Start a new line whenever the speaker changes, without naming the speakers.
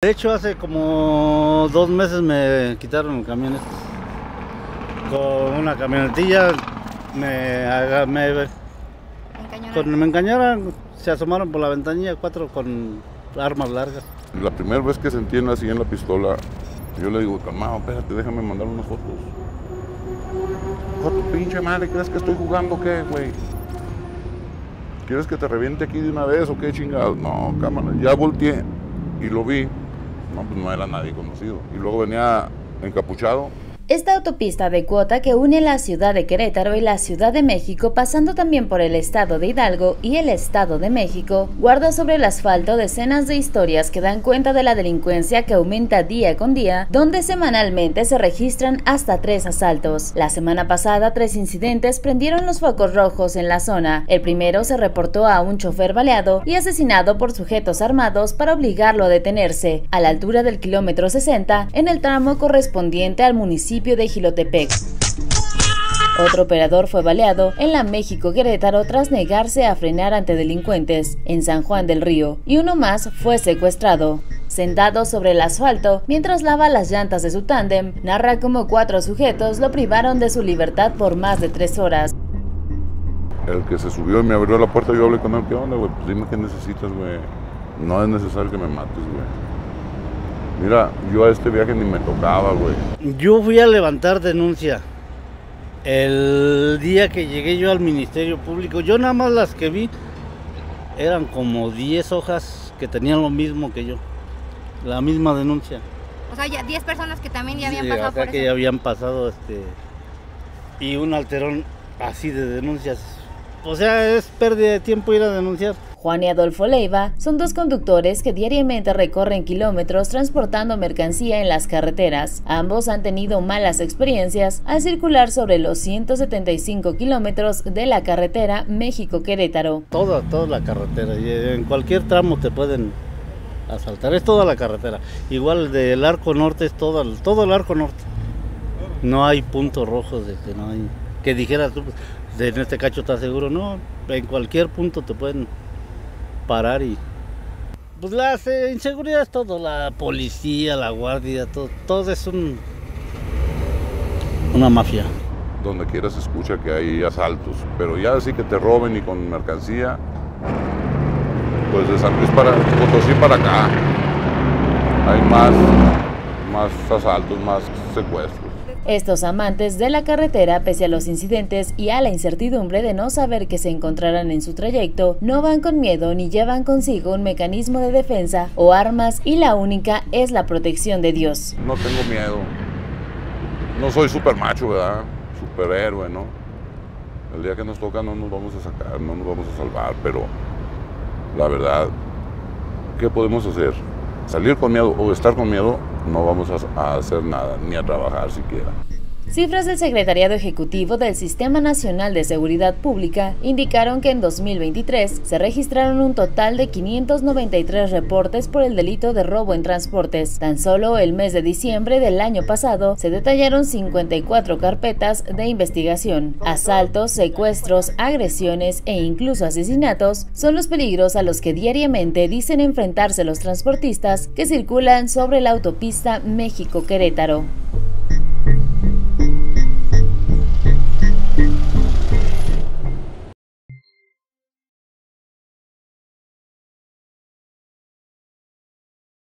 De hecho, hace como dos meses me quitaron el camión este. Con una camionetilla me, haga- me, cuando me engañaron, se asomaron por la ventanilla cuatro con armas largas.
La primera vez que sentí en así en la pistola, yo le digo, calmado, espérate, déjame mandar unas fotos. Foto, pinche madre, ¿crees que estoy jugando o qué, güey? ¿Quieres que te reviente aquí de una vez o qué chingados? No, cámara, ya volteé y lo vi. No, pues no era nadie conocido. Y luego venía encapuchado.
Esta autopista de cuota que une la ciudad de Querétaro y la Ciudad de México, pasando también por el estado de Hidalgo y el estado de México, guarda sobre el asfalto decenas de historias que dan cuenta de la delincuencia que aumenta día con día, donde semanalmente se registran hasta tres asaltos. La semana pasada, tres incidentes prendieron los focos rojos en la zona. El primero se reportó a un chofer baleado y asesinado por sujetos armados para obligarlo a detenerse, a la altura del kilómetro 60, en el tramo correspondiente al municipio de Gilotepec. Otro operador fue baleado en la México Querétaro tras negarse a frenar ante delincuentes en San Juan del Río, y uno más fue secuestrado. Sentado sobre el asfalto mientras lava las llantas de su tándem, narra cómo cuatro sujetos lo privaron de su libertad por más de tres horas.
El que se subió y me abrió la puerta, yo hablé con él, ¿qué onda, güey? Pues dime qué necesitas, güey. No es necesario que me mates, güey. Mira, yo a este viaje ni me tocaba, güey.
Yo fui a levantar denuncia. El día que llegué yo al Ministerio Público, yo nada más las que vi eran como 10 hojas que tenían lo mismo que yo. La misma denuncia.
O sea, ya 10 personas que también ya habían
Sí,
pasado
o sea
por
que
eso.
ya habían pasado este y un alterón así de denuncias. O sea, es pérdida de tiempo ir a denunciar.
Juan y Adolfo Leiva son dos conductores que diariamente recorren kilómetros transportando mercancía en las carreteras. Ambos han tenido malas experiencias al circular sobre los 175 kilómetros de la carretera México-Querétaro.
Toda, toda la carretera. Y en cualquier tramo te pueden asaltar. Es toda la carretera. Igual del arco norte es todo, todo el arco norte. No hay puntos rojos de que no hay. Que dijeras tú, de en este cacho estás seguro. No, en cualquier punto te pueden parar y. Pues las eh, inseguridades, todo, la policía, la guardia, todo, todo es un. Una mafia.
Donde quieras escucha que hay asaltos, pero ya así que te roben y con mercancía, pues de San Luis para Potosí para acá, hay más, más asaltos, más secuestros.
Estos amantes de la carretera, pese a los incidentes y a la incertidumbre de no saber qué se encontrarán en su trayecto, no van con miedo ni llevan consigo un mecanismo de defensa o armas y la única es la protección de Dios.
No tengo miedo. No soy super macho, ¿verdad? Superhéroe, ¿no? El día que nos toca no nos vamos a sacar, no nos vamos a salvar, pero la verdad, ¿qué podemos hacer? Salir con miedo o estar con miedo, no vamos a, hacer nada, ni a trabajar siquiera.
Cifras del Secretariado Ejecutivo del Sistema Nacional de Seguridad Pública indicaron que en 2023 se registraron un total de 593 reportes por el delito de robo en transportes. Tan solo el mes de diciembre del año pasado se detallaron 54 carpetas de investigación. Asaltos, secuestros, agresiones e incluso asesinatos son los peligros a los que diariamente dicen enfrentarse los transportistas que circulan sobre la autopista México-Querétaro.